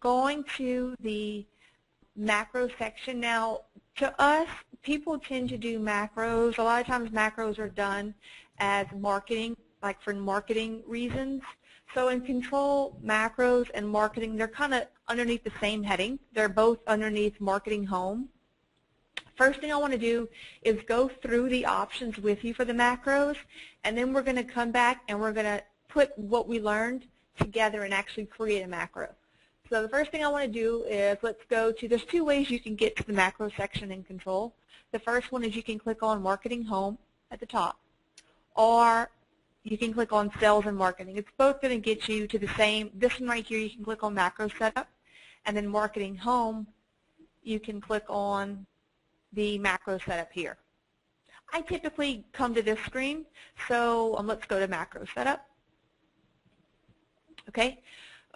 going to the macro section. Now, to us, people tend to do macros. A lot of times macros are done as marketing, like for marketing reasons. So in control, macros and marketing, they're kind of underneath the same heading. They're both underneath marketing home. First thing I want to do is go through the options with you for the macros, and then we're going to come back and we're going to put what we learned together and actually create a macro. So the first thing I want to do is let's go to, there's two ways you can get to the macro section in control. The first one is you can click on Marketing Home at the top, or you can click on Sales and Marketing. It's both going to get you to the same, this one right here you can click on Macro Setup, and then Marketing Home, you can click on the macro setup here. I typically come to this screen, so um, let's go to macro setup. Okay,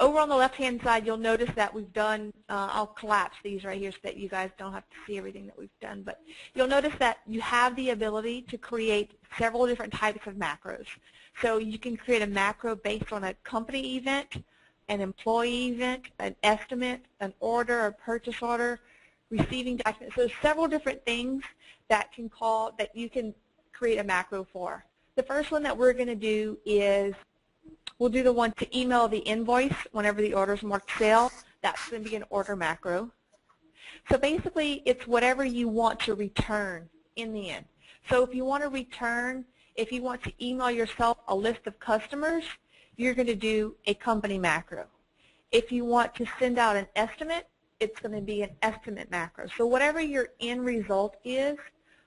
over on the left-hand side, you'll notice that we've done, uh, I'll collapse these right here so that you guys don't have to see everything that we've done, but you'll notice that you have the ability to create several different types of macros. So you can create a macro based on a company event, an employee event, an estimate, an order, a purchase order, receiving documents. So there's several different things that can call that you can create a macro for. The first one that we're going to do is we'll do the one to email the invoice whenever the order is marked sale. That's going to be an order macro. So basically, it's whatever you want to return in the end. So if you want to return, if you want to email yourself a list of customers, you're going to do a company macro. If you want to send out an estimate, it's going to be an estimate macro. So whatever your end result is,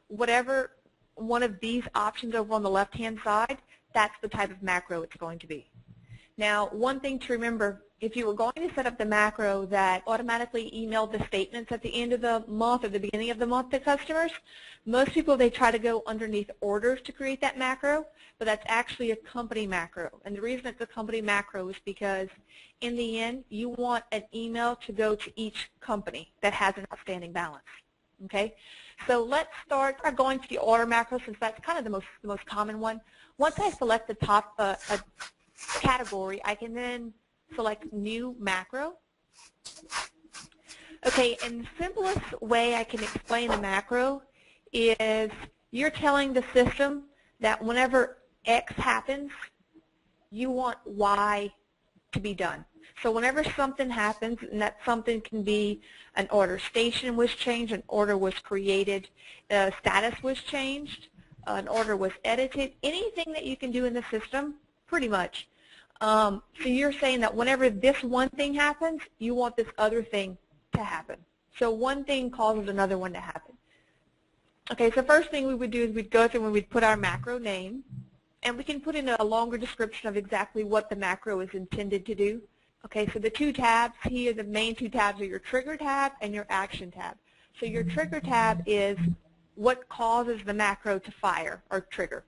whatever one of these options over on the left-hand side, that's the type of macro it's going to be. Now, one thing to remember, if you were going to set up the macro that automatically emailed the statements at the end of the month or the beginning of the month to customers, most people, they try to go underneath orders to create that macro, but that's actually a company macro. And the reason it's a company macro is because in the end, you want an email to go to each company that has an outstanding balance. Okay? So let's start by going to the order macro since that's kind of the most, the most common one. Once I select the top uh, a category, I can then select new macro. Okay, and the simplest way I can explain the macro is you're telling the system that whenever X happens, you want Y to be done. So whenever something happens, and that something can be an order station was changed, an order was created, a status was changed, an order was edited, anything that you can do in the system, pretty much. Um, so you're saying that whenever this one thing happens, you want this other thing to happen. So one thing causes another one to happen. Okay, so first thing we would do is we'd go through and we'd put our macro name, and we can put in a longer description of exactly what the macro is intended to do. Okay, so the two tabs here, the main two tabs are your trigger tab and your action tab. So your trigger tab is what causes the macro to fire or trigger.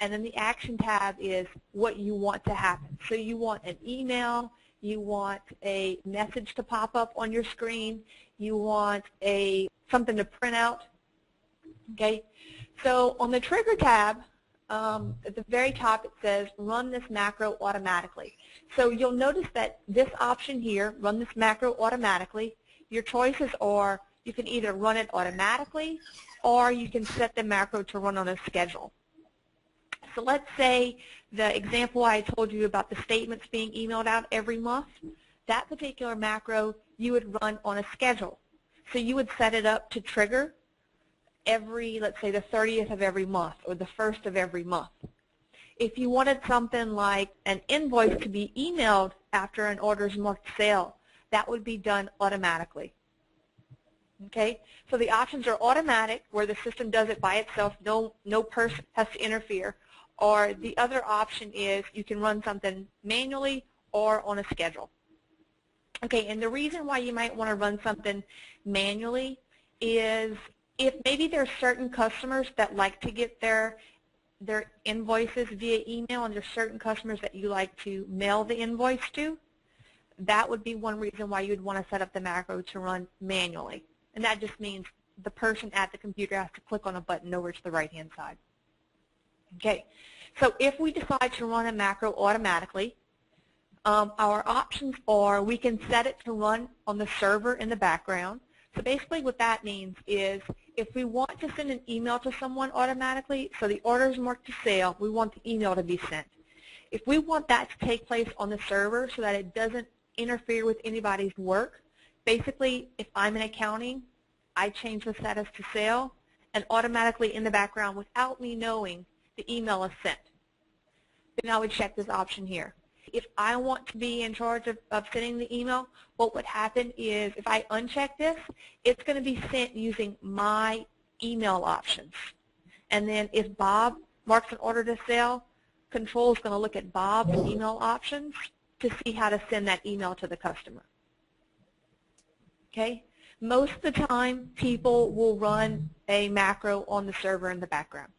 And then the action tab is what you want to happen. So you want an email, you want a message to pop up on your screen, you want a something to print out. Okay, so on the trigger tab, um, at the very top it says run this macro automatically. So you'll notice that this option here, run this macro automatically, your choices are you can either run it automatically or you can set the macro to run on a schedule. So let's say the example I told you about the statements being emailed out every month, that particular macro you would run on a schedule. So you would set it up to trigger every, let's say the 30th of every month or the first of every month. If you wanted something like an invoice to be emailed after an order is marked sale, that would be done automatically. Okay, so the options are automatic, where the system does it by itself, no, no person has to interfere, or the other option is you can run something manually or on a schedule. Okay, and the reason why you might want to run something manually is if maybe there are certain customers that like to get their their invoices via email and there's certain customers that you like to mail the invoice to, that would be one reason why you'd want to set up the macro to run manually. And that just means the person at the computer has to click on a button over to the right-hand side. Okay, so if we decide to run a macro automatically, Um, our options are we can set it to run on the server in the background. So basically what that means is if we want to send an email to someone automatically, so the order is marked to sale, we want the email to be sent. If we want that to take place on the server so that it doesn't interfere with anybody's work, basically if I'm in accounting, I change the status to sale, and automatically in the background, without me knowing, the email is sent. Then I would check this option here. If I want to be in charge of, of sending the email, what would happen is if I uncheck this, it's going to be sent using my email options. And then if Bob marks an order to sell, Control is going to look at Bob's email options to see how to send that email to the customer. Okay? Most of the time, people will run a macro on the server in the background.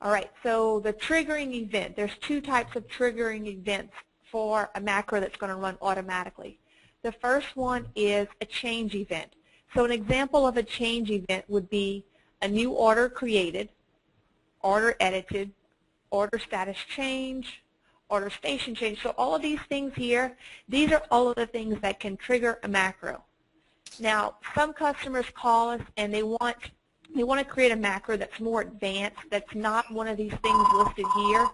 All right, so the triggering event, there's two types of triggering events for a macro that's going to run automatically. The first one is a change event. So an example of a change event would be a new order created, order edited, order status change, order station change. So all of these things here, these are all of the things that can trigger a macro. Now, some customers call us and they want they want to create a macro that's more advanced, that's not one of these things listed here.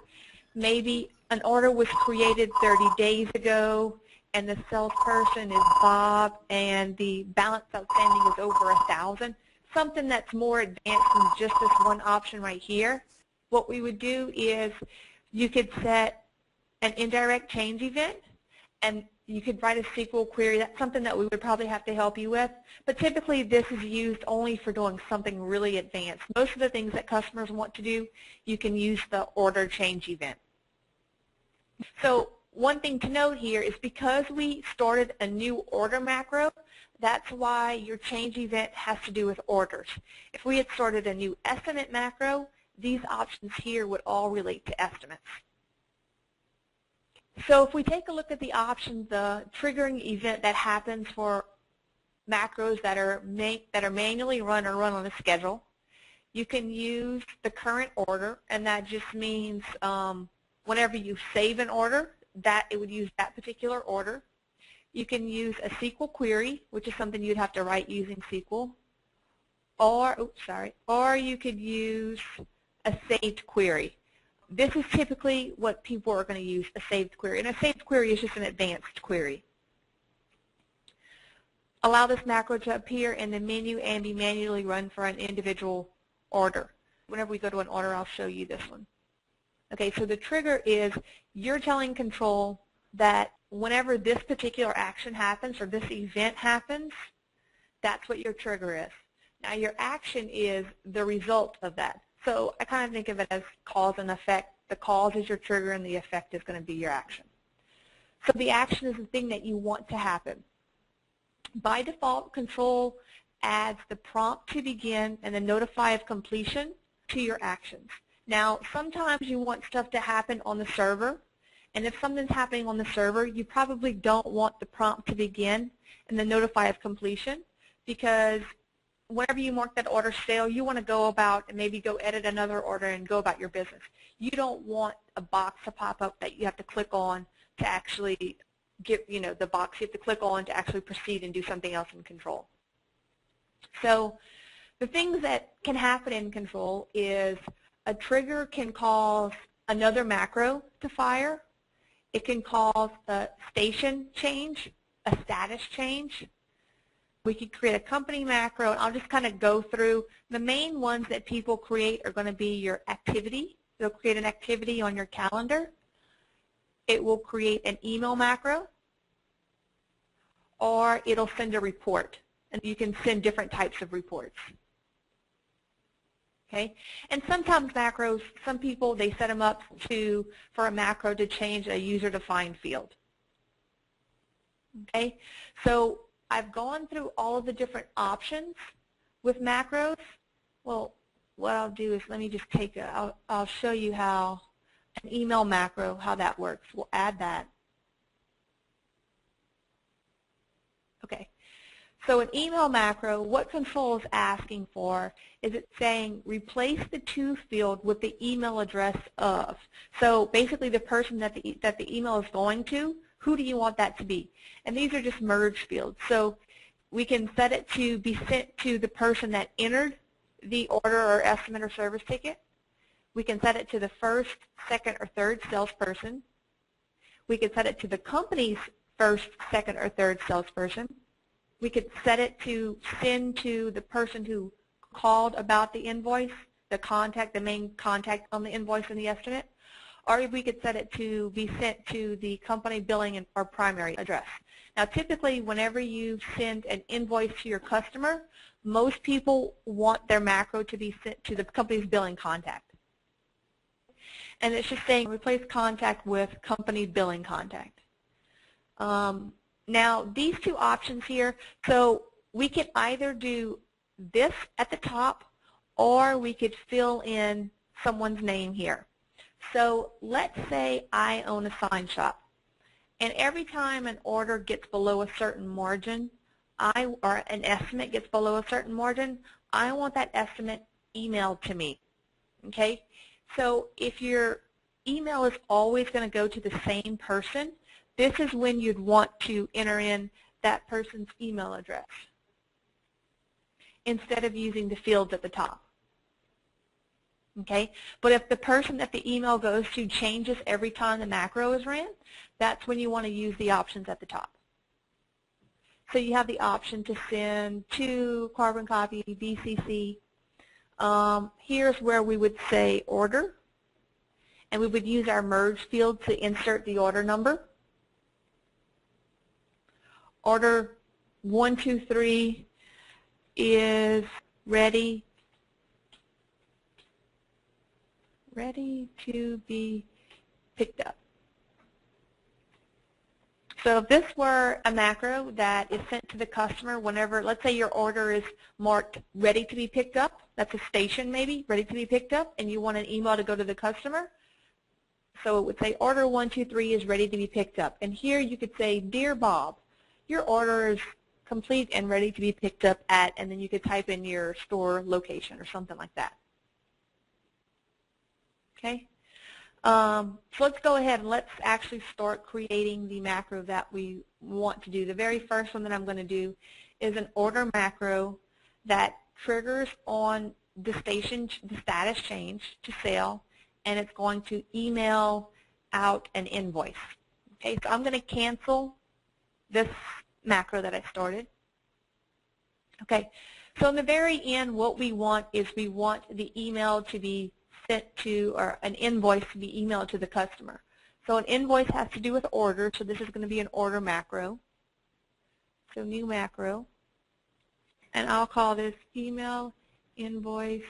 Maybe an order was created 30 days ago and the salesperson is Bob and the balance outstanding is over a thousand. Something that's more advanced than just this one option right here. What we would do is you could set an indirect change event, and you could write a SQL query. That's something that we would probably have to help you with. But typically, this is used only for doing something really advanced. Most of the things that customers want to do, you can use the order change event. So one thing to note here is because we started a new order macro, that's why your change event has to do with orders. If we had started a new estimate macro, these options here would all relate to estimates. So if we take a look at the options, the triggering event that happens for macros that are, that are manually run or run on a schedule, you can use the current order, and that just means um, whenever you save an order, that it would use that particular order. You can use a SQL query, which is something you'd have to write using SQL, or oops, sorry, or you could use a saved query. This is typically what people are going to use, a saved query. And a saved query is just an advanced query. Allow this macro to appear in the menu and be manually run for an individual order. Whenever we go to an order, I'll show you this one. Okay, so the trigger is you're telling control that whenever this particular action happens or this event happens, that's what your trigger is. Now your action is the result of that. So I kind of think of it as cause and effect. The cause is your trigger and the effect is going to be your action. So the action is the thing that you want to happen. By default, control adds the prompt to begin and the notify of completion to your actions. Now, sometimes you want stuff to happen on the server, and if something's happening on the server, you probably don't want the prompt to begin and the notify of completion because whenever you mark that order sale, you want to go about and maybe go edit another order and go about your business. You don't want a box to pop up that you have to click on to actually get, you know, the box you have to click on to actually proceed and do something else in control. So the things that can happen in control is a trigger can cause another macro to fire. It can cause a station change, a status change, we could create a company macro, and I'll just kind of go through. The main ones that people create are going to be your activity. They'll create an activity on your calendar. It will create an email macro, or it'll send a report. And you can send different types of reports. Okay, and sometimes macros, some people, they set them up to for a macro to change a user-defined field. Okay, so I've gone through all of the different options with macros. Well, what I'll do is let me just take a, I'll, I'll show you how an email macro, how that works. We'll add that. Okay. So an email macro, what control is asking for is it's saying replace the to field with the email address of. So basically the person that the, that the email is going to, who do you want that to be? And these are just merge fields. So we can set it to be sent to the person that entered the order or estimate or service ticket. We can set it to the first, second, or third salesperson. We can set it to the company's first, second, or third salesperson. We could set it to send to the person who called about the invoice, the contact, the main contact on the invoice and the estimate, or we could set it to be sent to the company billing and, or primary address. Now typically whenever you send an invoice to your customer, most people want their macro to be sent to the company's billing contact. And it's just saying replace contact with company billing contact. Um, now, these two options here, so we can either do this at the top or we could fill in someone's name here. So let's say I own a sign shop. And every time an order gets below a certain margin, I or an estimate gets below a certain margin, I want that estimate emailed to me. Okay? So if your email is always going to go to the same person, this is when you'd want to enter in that person's email address instead of using the fields at the top. Okay, but if the person that the email goes to changes every time the macro is ran, that's when you want to use the options at the top. So you have the option to send to carbon copy, BCC. Um, here's where we would say order, and we would use our merge field to insert the order number order 123 is ready ready to be picked up. So if this were a macro that is sent to the customer whenever, let's say your order is marked ready to be picked up, that's a station maybe, ready to be picked up, and you want an email to go to the customer, so it would say order 123 is ready to be picked up. And here you could say, Dear Bob, your order is complete and ready to be picked up at, and then you could type in your store location or something like that. Okay? Um, so let's go ahead and let's actually start creating the macro that we want to do. The very first one that I'm going to do is an order macro that triggers on the station, the status change to sale, and it's going to email out an invoice. Okay, so I'm going to cancel this macro that I started. Okay, so in the very end, what we want is we want the email to be sent to, or an invoice to be emailed to the customer. So an invoice has to do with order, so this is going to be an order macro. So new macro. And I'll call this email invoice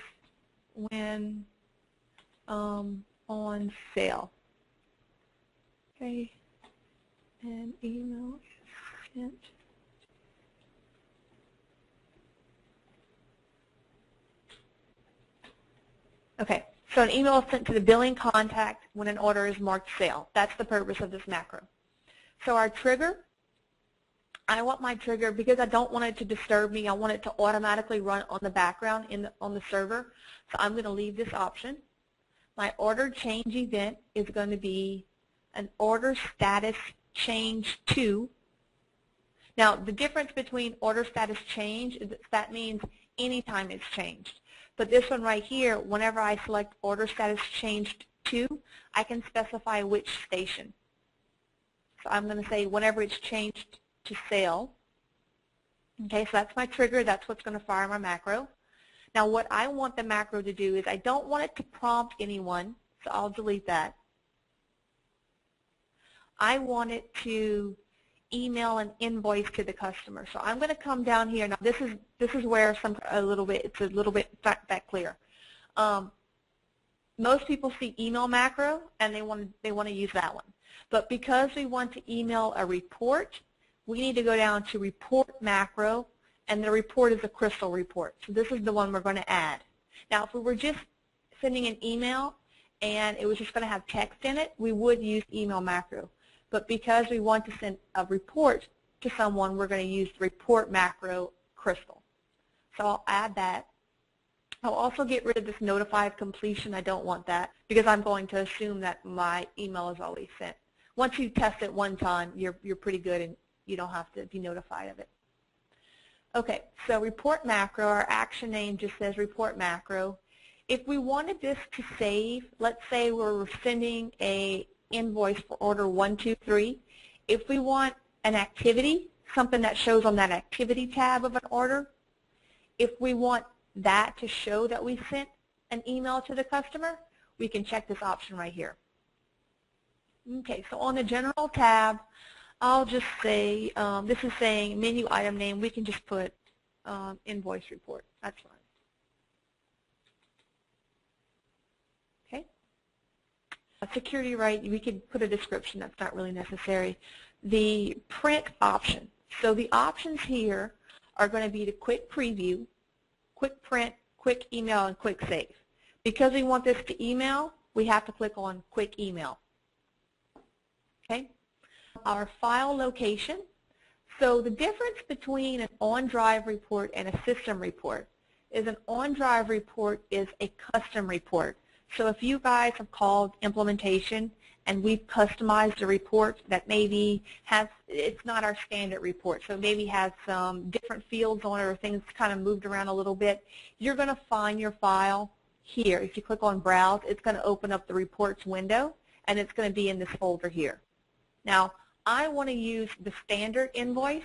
when um, on sale. Okay, and email sent. Okay, so an email is sent to the billing contact when an order is marked sale. That's the purpose of this macro. So our trigger, I want my trigger, because I don't want it to disturb me, I want it to automatically run on the background in the, on the server. So I'm going to leave this option. My order change event is going to be an order status change to now, the difference between order status change is that, that means anytime it's changed. But this one right here, whenever I select order status changed to, I can specify which station. So I'm going to say whenever it's changed to sale. Okay, so that's my trigger. That's what's going to fire my macro. Now what I want the macro to do is I don't want it to prompt anyone, so I'll delete that. I want it to email an invoice to the customer. So I'm going to come down here. Now this is this is where some a little bit it's a little bit that, that clear. Um, most people see email macro and they want they want to use that one. But because we want to email a report, we need to go down to report macro and the report is a crystal report. So this is the one we're going to add. Now if we were just sending an email and it was just going to have text in it, we would use email macro. But because we want to send a report to someone, we're going to use the report macro crystal. So I'll add that. I'll also get rid of this notify of completion. I don't want that because I'm going to assume that my email is always sent. Once you test it one time, you're, you're pretty good and you don't have to be notified of it. Okay, so report macro, our action name just says report macro. If we wanted this to save, let's say we're sending a invoice for order 123. If we want an activity, something that shows on that activity tab of an order, if we want that to show that we sent an email to the customer, we can check this option right here. Okay, so on the general tab, I'll just say, um, this is saying menu item name, we can just put um, invoice report. That's fine. Okay. A security right, we could put a description. That's not really necessary. The print option. So the options here are going to be the quick preview, quick print, quick email, and quick save. Because we want this to email, we have to click on quick email. Okay. Our file location. So the difference between an on-drive report and a system report is an on-drive report is a custom report. So if you guys have called implementation and we've customized a report that maybe has, it's not our standard report, so maybe has some different fields on it or things kind of moved around a little bit, you're going to find your file here. If you click on Browse, it's going to open up the reports window, and it's going to be in this folder here. Now, I want to use the standard invoice,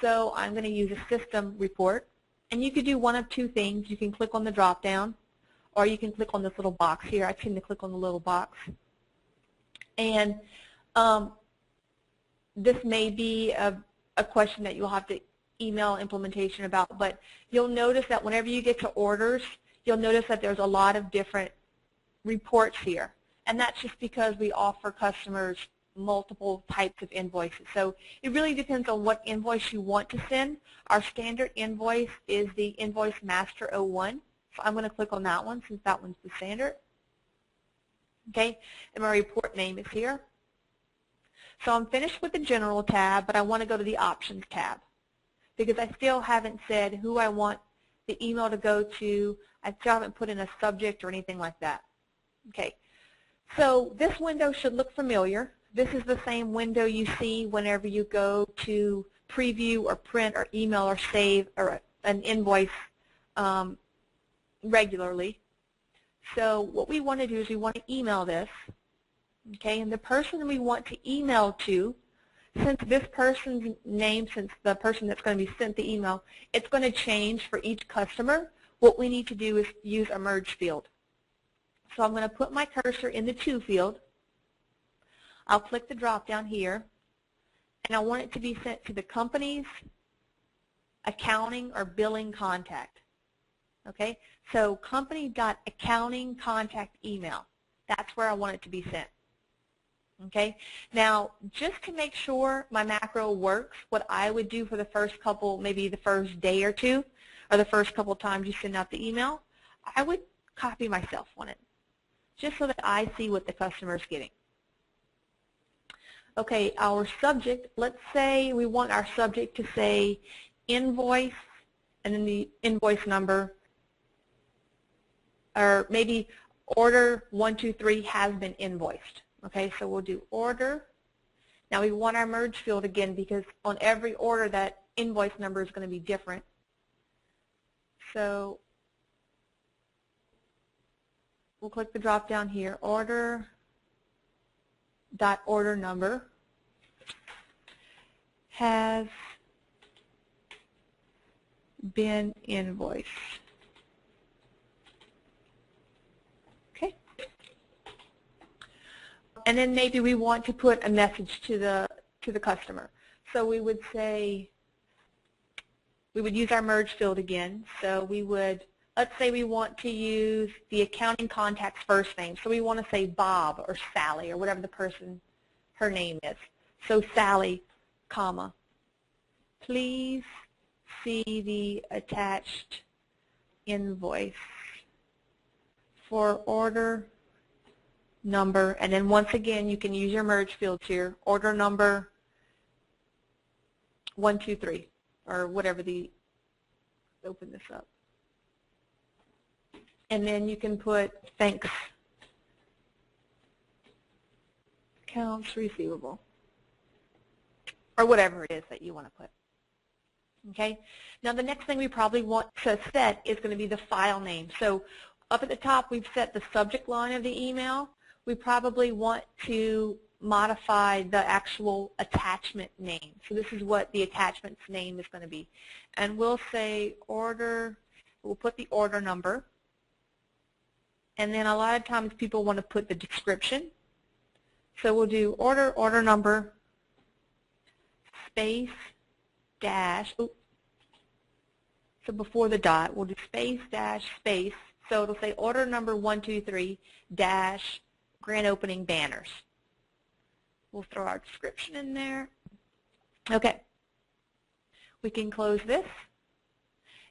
so I'm going to use a system report. And you could do one of two things. You can click on the drop-down, or you can click on this little box here. I tend to click on the little box. And um, this may be a, a question that you'll have to email implementation about, but you'll notice that whenever you get to orders, you'll notice that there's a lot of different reports here. And that's just because we offer customers multiple types of invoices. So it really depends on what invoice you want to send. Our standard invoice is the Invoice Master 01. I'm going to click on that one since that one's the standard. Okay, and my report name is here. So I'm finished with the General tab, but I want to go to the Options tab because I still haven't said who I want the email to go to. I still haven't put in a subject or anything like that. Okay, so this window should look familiar. This is the same window you see whenever you go to preview or print or email or save or an invoice um, regularly. So what we want to do is we want to email this. Okay, and the person we want to email to, since this person's name, since the person that's going to be sent the email, it's going to change for each customer. What we need to do is use a merge field. So I'm going to put my cursor in the to field. I'll click the drop down here, and I want it to be sent to the company's accounting or billing contact. Okay, so company.accounting contact email. That's where I want it to be sent. Okay, now just to make sure my macro works, what I would do for the first couple, maybe the first day or two, or the first couple times you send out the email, I would copy myself on it, just so that I see what the customer is getting. Okay, our subject, let's say we want our subject to say invoice and then the invoice number or maybe order 123 has been invoiced. Okay, so we'll do order. Now we want our merge field again because on every order that invoice number is going to be different. So we'll click the drop down here, order dot order number has been invoiced. Okay. And then maybe we want to put a message to the to the customer. So we would say we would use our merge field again. So we would let's say we want to use the accounting contact's first name. So we want to say Bob or Sally or whatever the person, her name is. So Sally, comma, please see the attached invoice for order number, and then once again you can use your merge fields here, order number one, two, three, or whatever the, open this up. And then you can put thanks accounts receivable or whatever it is that you want to put. Okay. Now the next thing we probably want to set is going to be the file name. So up at the top we've set the subject line of the email. We probably want to modify the actual attachment name. So this is what the attachment's name is going to be. And we'll say order, we'll put the order number. And then a lot of times people want to put the description. So we'll do order, order number, space, dash, oops. so before the dot, we'll do space, dash, space. So it'll say order number 123, dash, grand opening banners. We'll throw our description in there. Okay. We can close this.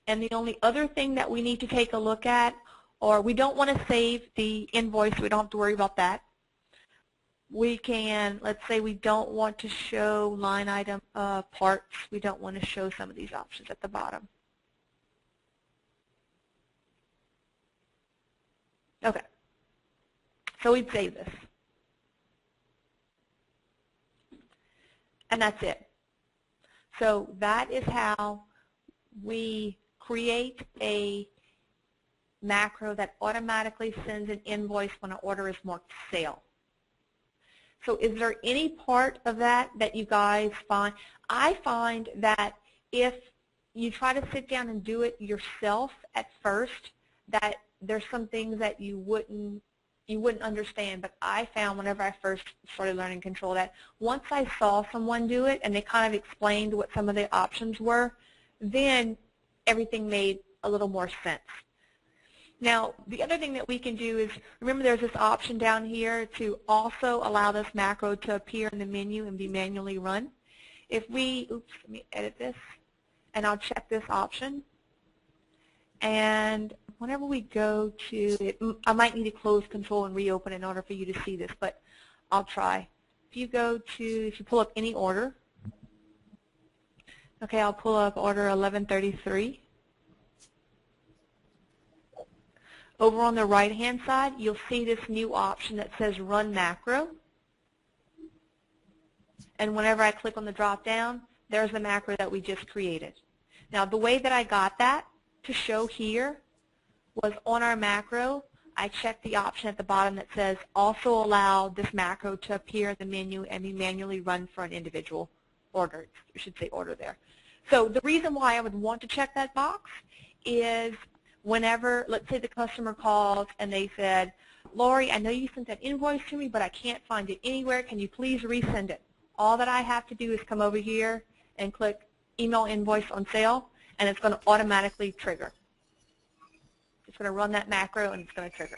And the only other thing that we need to take a look at, or we don't want to save the invoice, we don't have to worry about that. We can, let's say we don't want to show line item uh, parts, we don't want to show some of these options at the bottom. Okay. So we'd save this. And that's it. So that is how we create a macro that automatically sends an invoice when an order is marked sale. So is there any part of that that you guys find? I find that if you try to sit down and do it yourself at first, that there's some things that you wouldn't you wouldn't understand, but I found whenever I first started learning control that once I saw someone do it and they kind of explained what some of the options were, then everything made a little more sense. Now, the other thing that we can do is, remember there's this option down here to also allow this macro to appear in the menu and be manually run. If we, oops, let me edit this, and I'll check this option. And whenever we go to it, I might need to close control and reopen in order for you to see this, but I'll try. If you go to, if you pull up any order, okay, I'll pull up order 1133. Over on the right-hand side, you'll see this new option that says Run Macro. And whenever I click on the drop-down, there's the macro that we just created. Now, the way that I got that to show here was on our macro, I checked the option at the bottom that says also allow this macro to appear in the menu and be manually run for an individual order. I should say order there. So the reason why I would want to check that box is whenever, let's say the customer calls and they said, Lori, I know you sent that invoice to me, but I can't find it anywhere. Can you please resend it? All that I have to do is come over here and click email invoice on sale, and it's going to automatically trigger. It's going to run that macro and it's going to trigger.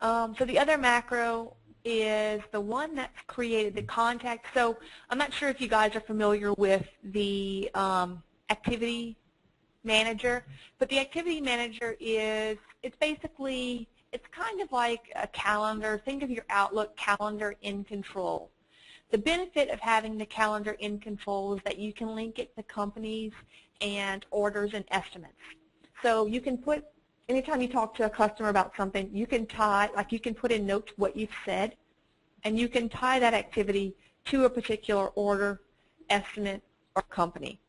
Um, so the other macro is the one that's created the contact. So I'm not sure if you guys are familiar with the um, activity manager, but the activity manager is, it's basically, it's kind of like a calendar. Think of your Outlook calendar in control. The benefit of having the calendar in control is that you can link it to companies and orders and estimates. So you can put anytime you talk to a customer about something, you can tie, like you can put in notes what you've said, and you can tie that activity to a particular order, estimate, or company.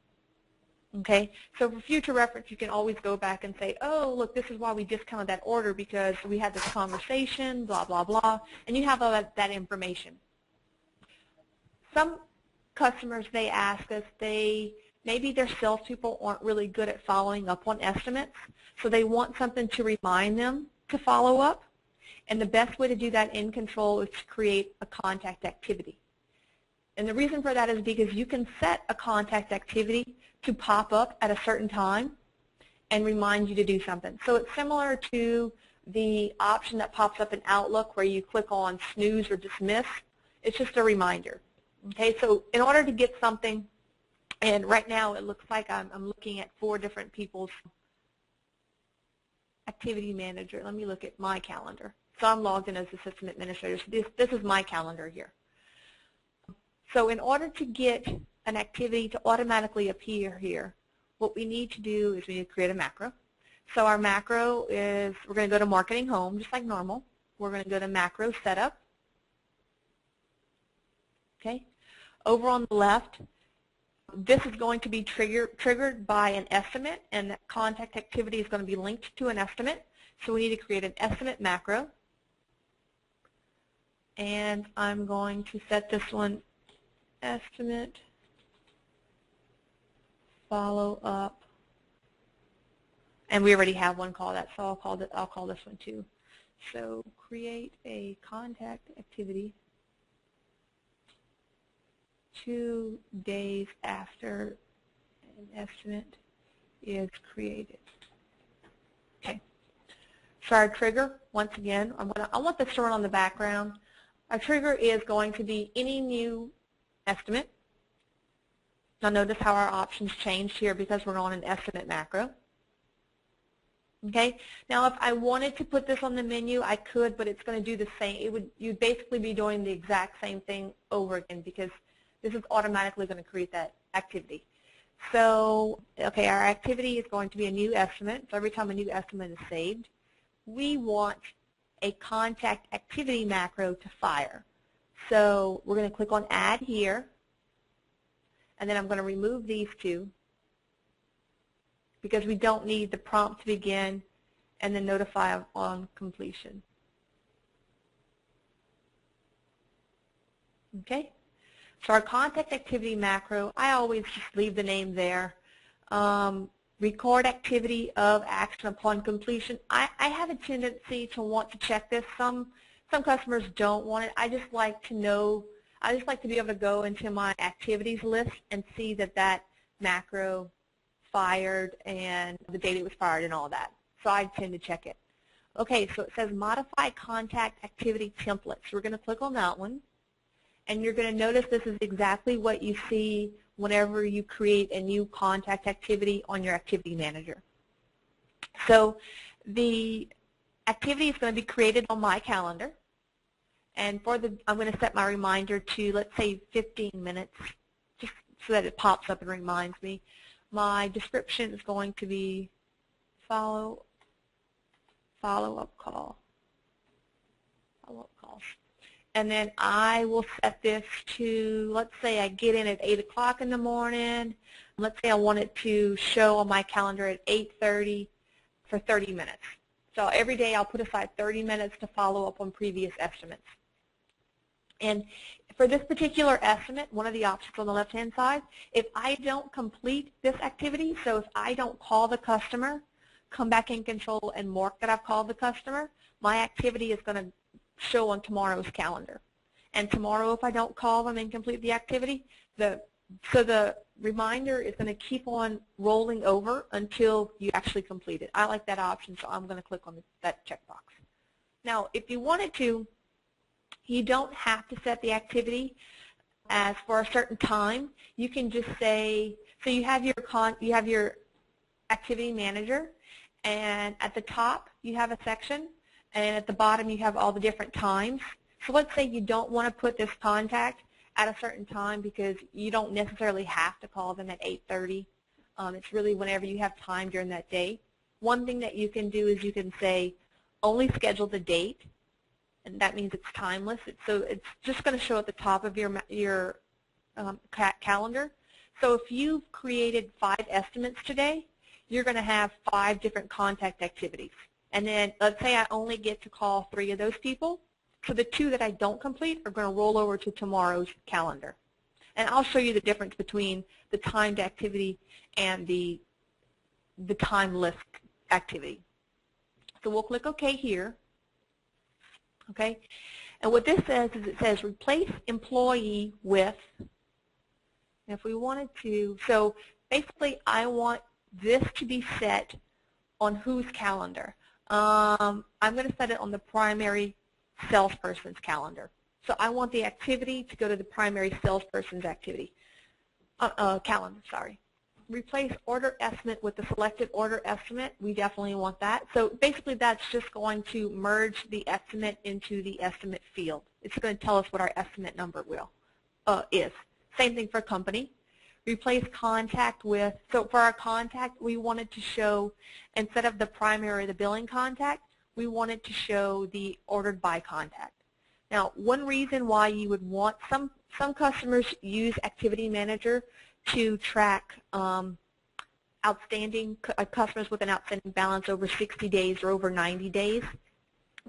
Okay, so for future reference, you can always go back and say, oh, look, this is why we discounted that order because we had this conversation, blah, blah, blah, and you have all that, that information. Some customers, they ask us, they maybe their salespeople aren't really good at following up on estimates, so they want something to remind them to follow up. And the best way to do that in control is to create a contact activity. And the reason for that is because you can set a contact activity to pop up at a certain time and remind you to do something. So it's similar to the option that pops up in Outlook where you click on snooze or dismiss. It's just a reminder. Okay, so in order to get something and right now it looks like I'm, I'm looking at four different people's activity manager. Let me look at my calendar. So I'm logged in as the system administrator. So this, this is my calendar here. So in order to get an activity to automatically appear here, what we need to do is we need to create a macro. So our macro is, we're going to go to Marketing Home, just like normal. We're going to go to Macro Setup. Okay. Over on the left, this is going to be trigger, triggered by an estimate, and that contact activity is going to be linked to an estimate. So we need to create an estimate macro. And I'm going to set this one estimate follow up. And we already have one call that, so I'll call, I'll call this one too. So create a contact activity two days after an estimate is created. Okay. For our trigger, once again, I'm gonna, I want this to run on the background. Our trigger is going to be any new estimate. Now notice how our options changed here because we're on an estimate macro. Okay. Now, if I wanted to put this on the menu, I could, but it's going to do the same. It would you'd basically be doing the exact same thing over again because this is automatically going to create that activity. So, okay, our activity is going to be a new estimate. So every time a new estimate is saved, we want a contact activity macro to fire. So we're going to click on Add here, and then I'm going to remove these two because we don't need the prompt to begin and then notify on completion. Okay? So our contact activity macro, I always just leave the name there. Um, record activity of action upon completion. I, I have a tendency to want to check this. Some some customers don't want it. I just like to know, I just like to be able to go into my activities list and see that that macro fired and the date it was fired and all that. So I tend to check it. Okay, so it says modify contact activity templates. We're going to click on that one. And you're going to notice this is exactly what you see whenever you create a new contact activity on your activity manager. So the activity is going to be created on my calendar. And for the, I'm going to set my reminder to, let's say, 15 minutes, just so that it pops up and reminds me. My description is going to be follow follow-up call. Follow-up calls and then I will set this to, let's say I get in at 8 o'clock in the morning. Let's say I want it to show on my calendar at 8.30 for 30 minutes. So every day I'll put aside 30 minutes to follow up on previous estimates. And for this particular estimate, one of the options on the left-hand side, if I don't complete this activity, so if I don't call the customer, come back in control and mark that I've called the customer, my activity is going to show on tomorrow's calendar. And tomorrow, if I don't call them and complete the activity, the so the reminder is going to keep on rolling over until you actually complete it. I like that option, so I'm going to click on that checkbox. Now, if you wanted to, you don't have to set the activity as for a certain time. You can just say, so you have your con, you have your activity manager, and at the top you have a section, and at the bottom you have all the different times. So let's say you don't want to put this contact at a certain time because you don't necessarily have to call them at 8.30. Um, it's really whenever you have time during that day. One thing that you can do is you can say only schedule the date, and that means it's timeless. So it's just going to show at the top of your, your um, ca calendar. So if you've created five estimates today, you're going to have five different contact activities. And then let's say I only get to call three of those people. So the two that I don't complete are going to roll over to tomorrow's calendar. And I'll show you the difference between the timed activity and the, the timeless activity. So we'll click OK here. Okay, And what this says is it says replace employee with, if we wanted to, so basically I want this to be set on whose calendar. Um, I'm going to set it on the primary salesperson's calendar. So I want the activity to go to the primary salesperson's activity uh, uh, calendar. Sorry. Replace order estimate with the selected order estimate. We definitely want that. So basically, that's just going to merge the estimate into the estimate field. It's going to tell us what our estimate number will uh, is. Same thing for company. Replace contact with, so for our contact, we wanted to show, instead of the primary or the billing contact, we wanted to show the ordered by contact. Now, one reason why you would want, some, some customers use Activity Manager to track um, outstanding uh, customers with an outstanding balance over 60 days or over 90 days.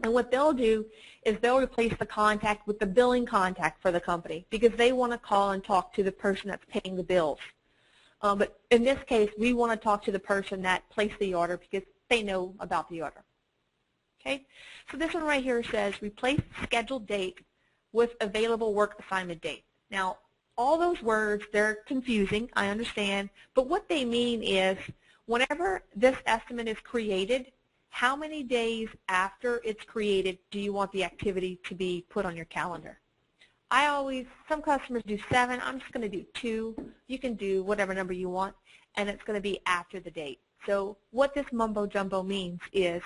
And what they'll do is they'll replace the contact with the billing contact for the company because they want to call and talk to the person that's paying the bills. Um, but in this case, we want to talk to the person that placed the order because they know about the order. Okay, so this one right here says replace scheduled date with available work assignment date. Now, all those words, they're confusing, I understand, but what they mean is whenever this estimate is created, how many days after it's created do you want the activity to be put on your calendar? I always, some customers do seven, I'm just going to do two. You can do whatever number you want, and it's going to be after the date. So what this mumbo jumbo means is,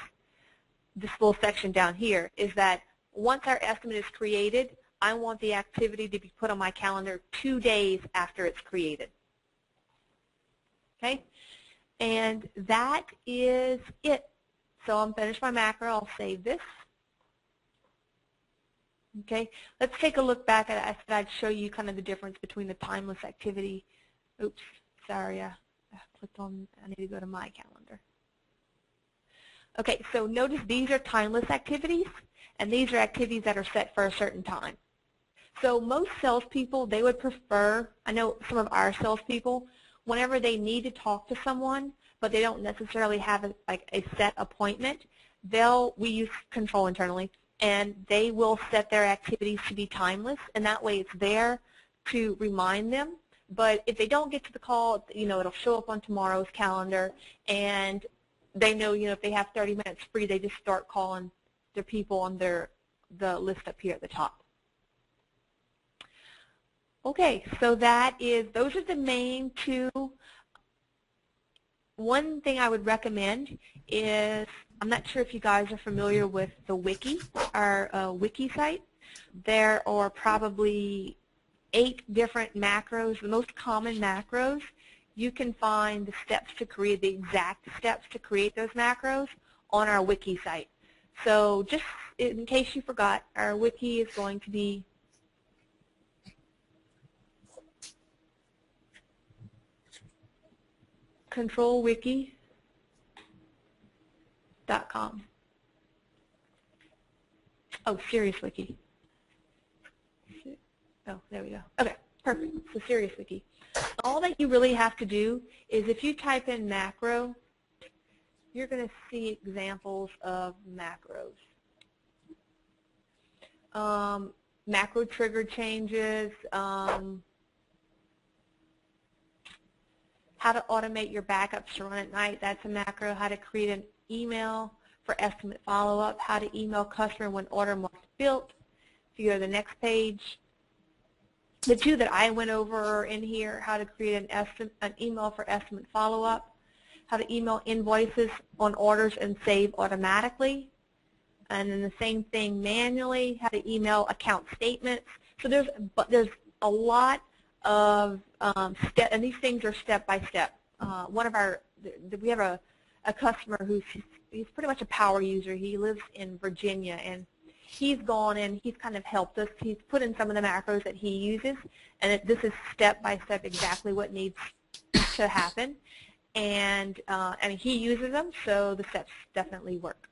this little section down here, is that once our estimate is created, I want the activity to be put on my calendar two days after it's created. Okay? And that is it. So I'm finished my macro. I'll save this. Okay, let's take a look back at it. I said I'd show you kind of the difference between the timeless activity. Oops, sorry, uh, I clicked on, I need to go to my calendar. Okay, so notice these are timeless activities, and these are activities that are set for a certain time. So most salespeople, they would prefer, I know some of our salespeople, whenever they need to talk to someone, but they don't necessarily have a, like a set appointment, they'll, we use control internally, and they will set their activities to be timeless, and that way it's there to remind them. But if they don't get to the call, you know, it'll show up on tomorrow's calendar, and they know, you know, if they have 30 minutes free, they just start calling the people on their the list up here at the top. Okay, so that is, those are the main two one thing I would recommend is, I'm not sure if you guys are familiar with the wiki, our uh, wiki site. There are probably eight different macros, the most common macros. You can find the steps to create, the exact steps to create those macros on our wiki site. So just in case you forgot, our wiki is going to be controlwiki.com. Oh, CyriousWiki. Oh, there we go. Okay, perfect. So CyriousWiki. All that you really have to do is if you type in macro, you're going to see examples of macros. Um, macro trigger changes, um, how to automate your backups to run at night, that's a macro. How to create an email for estimate follow-up, how to email customer when order marked built. If you go to the next page, the two that I went over in here, how to create an, an email for estimate follow-up, how to email invoices on orders and save automatically, and then the same thing manually, how to email account statements. So there's, there's a lot of um, step, and these things are step by step. Uh, one of our, we have a, a customer who's he's pretty much a power user. He lives in Virginia, and he's gone and he's kind of helped us. He's put in some of the macros that he uses, and it, this is step by step exactly what needs to happen. And uh, and he uses them, so the steps definitely work.